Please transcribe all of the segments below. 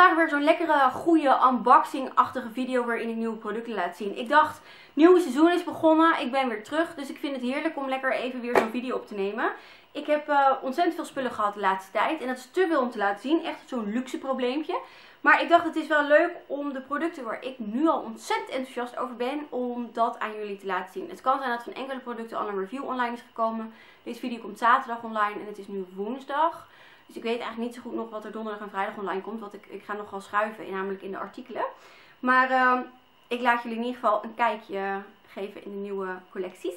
vandaag weer zo'n lekkere, goede, unboxing-achtige video waarin ik nieuwe producten laat zien. Ik dacht, nieuwe seizoen is begonnen, ik ben weer terug, dus ik vind het heerlijk om lekker even weer zo'n video op te nemen. Ik heb uh, ontzettend veel spullen gehad de laatste tijd en dat is te veel om te laten zien, echt zo'n luxe probleempje. Maar ik dacht het is wel leuk om de producten waar ik nu al ontzettend enthousiast over ben, om dat aan jullie te laten zien. Het kan zijn dat van enkele producten al een review online is gekomen. Deze video komt zaterdag online en het is nu woensdag. Dus ik weet eigenlijk niet zo goed nog wat er donderdag en vrijdag online komt. Want ik, ik ga nogal schuiven, namelijk in de artikelen. Maar uh, ik laat jullie in ieder geval een kijkje geven in de nieuwe collecties.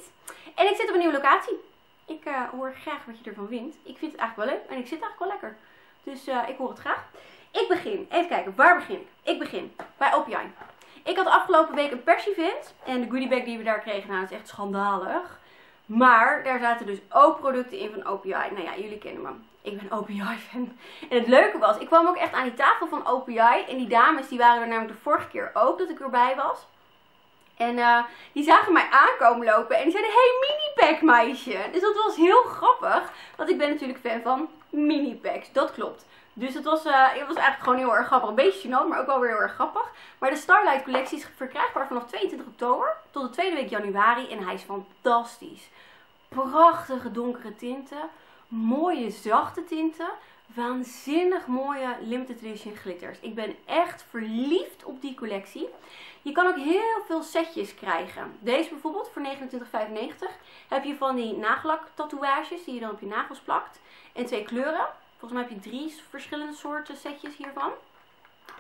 En ik zit op een nieuwe locatie. Ik uh, hoor graag wat je ervan vindt. Ik vind het eigenlijk wel leuk en ik zit eigenlijk wel lekker. Dus uh, ik hoor het graag. Ik begin. Even kijken, waar begin ik? Ik begin bij OPI. Ik had afgelopen week een persevent. En de goodiebag die we daar kregen, nou, is echt schandalig. Maar daar zaten dus ook producten in van OPI. Nou ja, jullie kennen me. Ik ben OPI-fan. En het leuke was, ik kwam ook echt aan die tafel van OPI. En die dames, die waren er namelijk de vorige keer ook dat ik erbij was. En uh, die zagen mij aankomen lopen en die zeiden, hey mini-pack meisje. Dus dat was heel grappig, want ik ben natuurlijk fan van mini-packs. Dat klopt. Dus het was, uh, het was eigenlijk gewoon heel erg grappig. Een beetje gênant, maar ook wel weer heel erg grappig. Maar de Starlight collectie is verkrijgbaar vanaf 22 oktober tot de tweede week januari. En hij is fantastisch. Prachtige donkere tinten. Mooie zachte tinten. Waanzinnig mooie limited edition glitters. Ik ben echt verliefd op die collectie. Je kan ook heel veel setjes krijgen. Deze bijvoorbeeld voor 29,95 heb je van die nagellak tatoeages die je dan op je nagels plakt. En twee kleuren. Volgens mij heb je drie verschillende soorten setjes hiervan.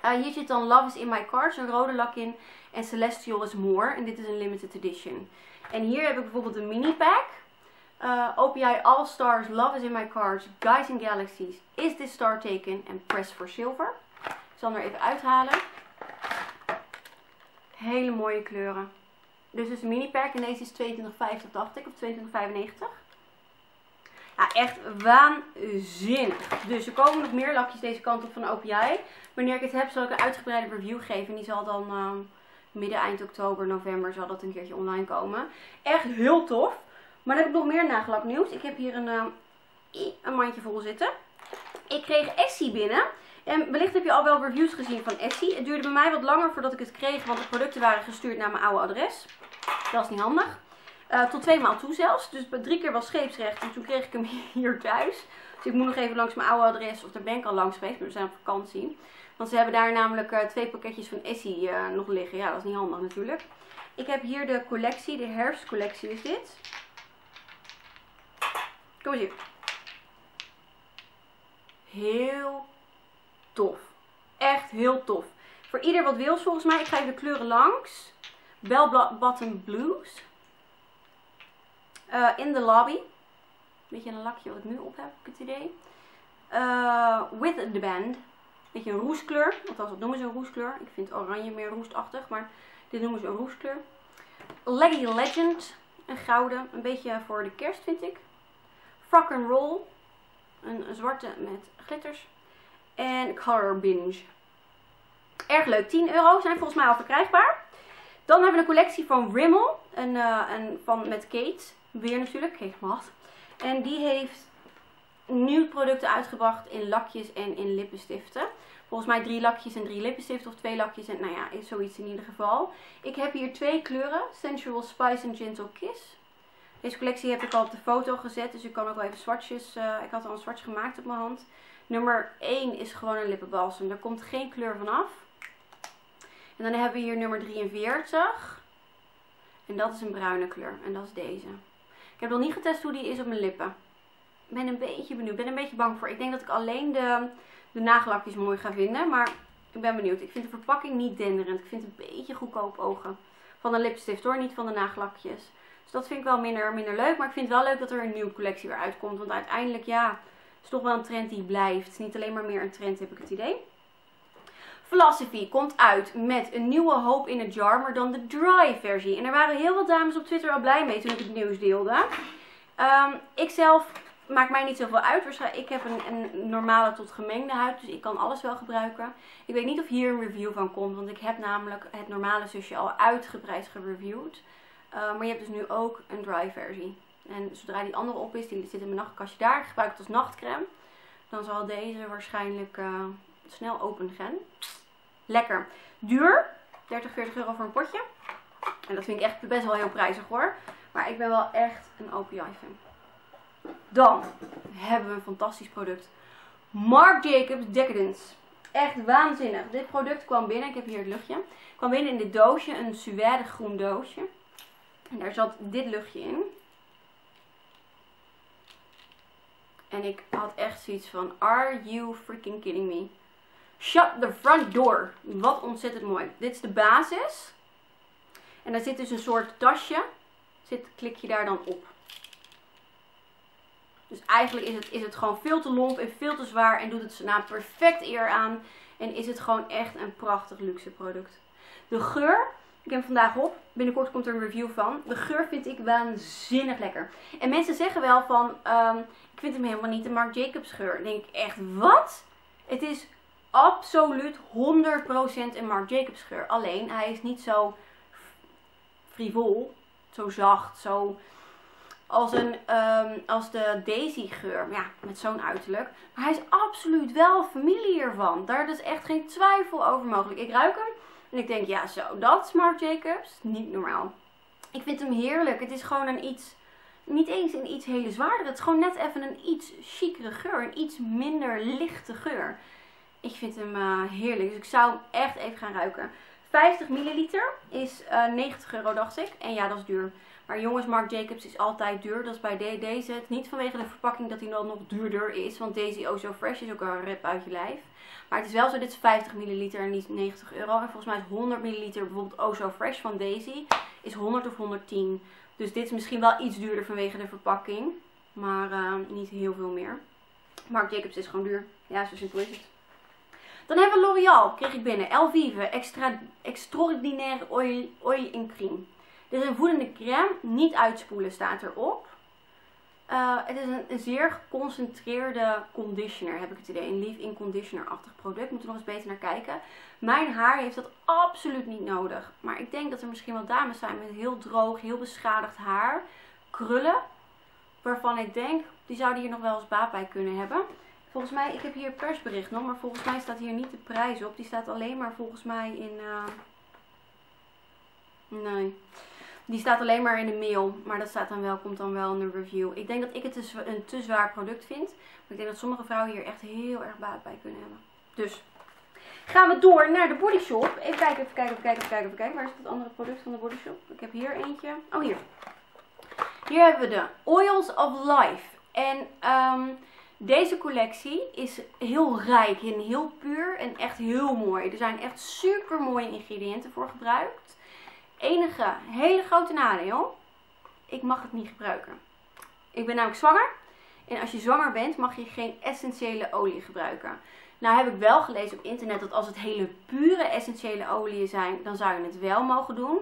Uh, hier zit dan Love is in my cards, een rode lak in. En Celestial is more. En dit is een limited edition. En hier heb ik bijvoorbeeld een mini pack. Uh, OPI All Stars, Love is in my cards, Guys in Galaxies, Is This Star Taken en Press for Silver. Ik zal hem er even uithalen. Hele mooie kleuren. Dus is een mini pack en deze is 22,50 dacht ik, of 22,95. Ja, echt waanzinnig. Dus er komen nog meer lakjes deze kant op van OPI. Wanneer ik het heb, zal ik een uitgebreide review geven. En die zal dan uh, midden, eind oktober, november zal dat een keertje online komen. Echt heel tof. Maar dan heb ik nog meer nagelak nieuws. Ik heb hier een, uh, een mandje vol zitten. Ik kreeg Essie binnen. En wellicht heb je al wel reviews gezien van Essie. Het duurde bij mij wat langer voordat ik het kreeg, want de producten waren gestuurd naar mijn oude adres. Dat is niet handig. Uh, tot twee maal toe zelfs. Dus drie keer was scheepsrecht. En toen kreeg ik hem hier thuis. Dus ik moet nog even langs mijn oude adres. Of daar ben ik al langs geweest. Maar we zijn op vakantie. Want ze hebben daar namelijk uh, twee pakketjes van Essie uh, nog liggen. Ja, dat is niet handig natuurlijk. Ik heb hier de collectie. De herfstcollectie is dit. Kom eens hier. Heel tof. Echt heel tof. Voor ieder wat wil volgens mij. Ik ga even de kleuren langs. Bell Bottom Blues. Uh, in de lobby. Beetje een lakje wat ik nu op heb, heb ik het idee. Uh, with the band. Beetje een roeskleur. Althans, dat noemen ze een roeskleur. Ik vind oranje meer roestachtig, maar dit noemen ze een roeskleur. Leggy Legend. Een gouden. Een beetje voor de kerst, vind ik. Frock and Roll. Een, een zwarte met glitters. En Color Binge. Erg leuk. 10 euro zijn volgens mij al verkrijgbaar. Dan hebben we een collectie van Rimmel. En, uh, en van, met Kate. Weer natuurlijk, Kate Moth. En die heeft nieuwe producten uitgebracht in lakjes en in lippenstiften. Volgens mij drie lakjes en drie lippenstiften of twee lakjes en nou ja, zoiets in ieder geval. Ik heb hier twee kleuren, Sensual Spice en Gentle Kiss. Deze collectie heb ik al op de foto gezet, dus ik kan ook wel even swatches, uh, ik had al een swatch gemaakt op mijn hand. Nummer 1 is gewoon een lippenbalsem, daar komt geen kleur vanaf. En dan hebben we hier nummer 43. En dat is een bruine kleur en dat is deze. Heb nog niet getest hoe die is op mijn lippen. Ik ben een beetje benieuwd. Ik ben een beetje bang voor. Ik denk dat ik alleen de, de nagellakjes mooi ga vinden. Maar ik ben benieuwd. Ik vind de verpakking niet denderend. Ik vind het een beetje goedkoop ogen. Van de lipstift hoor. Niet van de nagellakjes. Dus dat vind ik wel minder, minder leuk. Maar ik vind het wel leuk dat er een nieuwe collectie weer uitkomt. Want uiteindelijk ja, is toch wel een trend die blijft. Het is niet alleen maar meer een trend heb ik het idee. Philosophy komt uit met een nieuwe hoop in het jar, dan de dry versie. En er waren heel veel dames op Twitter al blij mee toen ik het nieuws deelde. Um, ik zelf maakt mij niet zoveel uit. Ik heb een, een, normale tot gemengde huid, dus ik kan alles wel gebruiken. Ik weet niet of hier een review van komt, want ik heb namelijk het normale zusje al uitgebreid gereviewd. Uh, maar je hebt dus nu ook een dry versie. En zodra die andere op is, die zit in mijn nachtkastje daar, gebruik het als nachtcreme. Dan zal deze waarschijnlijk uh, snel open gaan. Lekker. Duur. 30, 40 euro voor een potje. En dat vind ik echt best wel heel prijzig hoor. Maar ik ben wel echt een OPI fan. Dan hebben we een fantastisch product. Marc Jacobs Decadence. Echt waanzinnig. Dit product kwam binnen. Ik heb hier het luchtje. Kwam binnen in dit doosje. Een suède groen doosje. En daar zat dit luchtje in. En ik had echt zoiets van, are you freaking kidding me? Shut the front door. Wat ontzettend mooi. Dit is de basis. En daar zit dus een soort tasje. Zit, klik je daar dan op. Dus eigenlijk is het, is het gewoon veel te lomp en veel te zwaar. En doet het zijn naam perfect eer aan. En is het gewoon echt een prachtig luxe product. De geur, ik heb hem vandaag op. Binnenkort komt er een review van. De geur vind ik waanzinnig lekker. En mensen zeggen wel van, um, ik vind hem helemaal niet de Marc Jacobs geur. Dan denk ik echt, wat? Het is absoluut 100% een Marc Jacobs geur. Alleen, hij is niet zo frivol, zo zacht, zo als, een, um, als de Daisy geur. Ja, met zo'n uiterlijk. Maar hij is absoluut wel familie hiervan. Daar is echt geen twijfel over mogelijk. Ik ruik hem en ik denk, ja zo, dat is Marc Jacobs. Niet normaal. Ik vind hem heerlijk. Het is gewoon een iets, niet eens een iets hele zwaardere. Het is gewoon net even een iets chicere geur. Een iets minder lichte geur. Ik vind hem uh, heerlijk. Dus ik zou hem echt even gaan ruiken. 50 milliliter is uh, eh, 90 euro, dacht ik. En ja, dat is duur. Maar jongens, Marc Jacobs is altijd duur. Dat is bij de deze. Niet vanwege de verpakking dat hij dan nog duurder is. Want deze Oh So Fresh is ook een rep uit je lijf. Maar het is wel zo, dit is 50 milliliter en niet 90 euro. En volgens mij is 100 milliliter bijvoorbeeld Oh So Fresh van Daisy is 100 of 110. Dus dit is misschien wel iets duurder vanwege de verpakking. Maar uh, niet heel veel meer. Marc Jacobs is gewoon duur. Ja, zo simpel is het. Dan hebben we L'Oreal, kreeg ik binnen. Elvive, extra, extraordinaire oil, oil in cream. Dit is een voedende crème, niet uitspoelen staat erop. Uh, het is een, zeer geconcentreerde conditioner, heb ik het idee. Een leave-in conditioner-achtig product. Moet er nog eens beter naar kijken. Mijn haar heeft dat absoluut niet nodig. Maar ik denk dat er misschien wel dames zijn met heel droog, heel beschadigd haar. Krullen. Waarvan ik denk, die zouden hier nog wel eens baat bij kunnen hebben. Volgens mij, ik heb hier persbericht nog, maar volgens mij staat hier niet de prijs op. Die staat alleen maar volgens mij in... Uh... Nee. Die staat alleen maar in de mail. Maar dat staat dan wel, komt dan wel in de review. Ik denk dat ik het een te zwaar product vind. Maar ik denk dat sommige vrouwen hier echt heel erg baat bij kunnen hebben. Dus gaan we door naar de Body Shop. Even kijken, even kijken, even kijken, even kijken, even kijken. Waar is het andere product van de Body Shop? Ik heb hier eentje. Oh, hier. Hier hebben we de Oils of Life. En um, deze collectie is heel rijk en heel puur en echt heel mooi. Er zijn echt super mooie ingrediënten voor gebruikt. Enige hele grote nadeel, ik mag het niet gebruiken. Ik ben namelijk zwanger en als je zwanger bent mag je geen essentiële olie gebruiken. Nou heb ik wel gelezen op internet dat als het hele pure essentiële oliën zijn, dan zou je het wel mogen doen.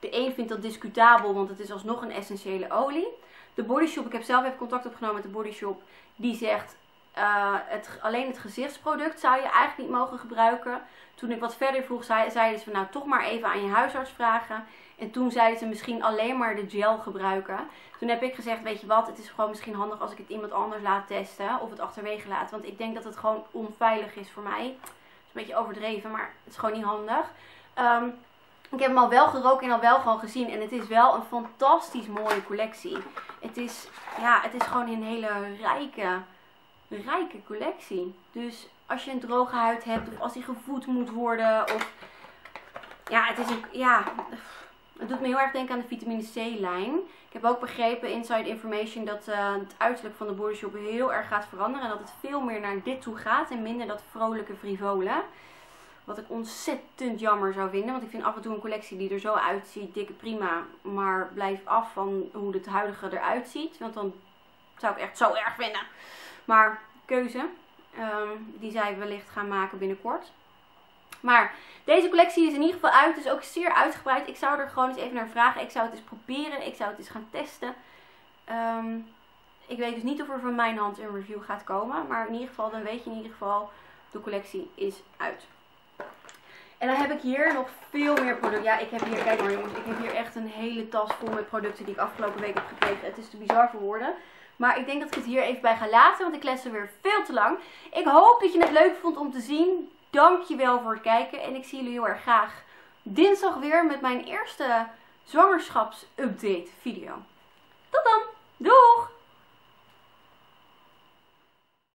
De een vindt dat discutabel, want het is alsnog een essentiële olie. De Body Shop, ik heb zelf even contact opgenomen met de Body Shop. Die zegt, uh, het, alleen het gezichtsproduct zou je eigenlijk niet mogen gebruiken. Toen ik wat verder vroeg, zei, zeiden ze nou toch maar even aan je huisarts vragen. En toen zeiden ze misschien alleen maar de gel gebruiken. Toen heb ik gezegd, weet je wat, het is gewoon misschien handig als ik het iemand anders laat testen. Of het achterwege laat. Want ik denk dat het gewoon onveilig is voor mij. Het is een beetje overdreven, maar het is gewoon niet handig. Um, ik heb hem al wel geroken en al wel gewoon gezien. En het is wel een fantastisch mooie collectie. Het is, ja, het is gewoon een hele rijke, rijke collectie. Dus als je een droge huid hebt of als die gevoed moet worden. Of, ja, het is een, ja, het doet me heel erg denken aan de vitamine C lijn. Ik heb ook begrepen, inside information, dat uh, het uiterlijk van de Body Shop heel erg gaat veranderen. En dat het veel meer naar dit toe gaat en minder dat vrolijke frivole. Wat ik ontzettend jammer zou vinden. Want ik vind af en toe een collectie die er zo uitziet, dikke prima. Maar blijf af van hoe het huidige eruit ziet. Want dan zou ik echt zo erg vinden. Maar keuze. Um, die zij wellicht gaan maken binnenkort. Maar deze collectie is in ieder geval uit. Dus ook zeer uitgebreid. Ik zou er gewoon eens even naar vragen. Ik zou het eens proberen. Ik zou het eens gaan testen. Um, ik weet dus niet of er van mijn hand een review gaat komen. Maar in ieder geval, dan weet je in ieder geval, de collectie is uit. En dan heb ik hier nog veel meer producten. Ja, ik heb hier, kijk maar jongens, ik heb hier echt een hele tas vol met producten die ik afgelopen week heb gekregen. Het is te bizar voor woorden. Maar ik denk dat ik het hier even bij ga laten, want ik les er weer veel te lang. Ik hoop dat je het leuk vond om te zien. Dankjewel voor het kijken en ik zie jullie heel erg graag dinsdag weer met mijn eerste zwangerschapsupdate video.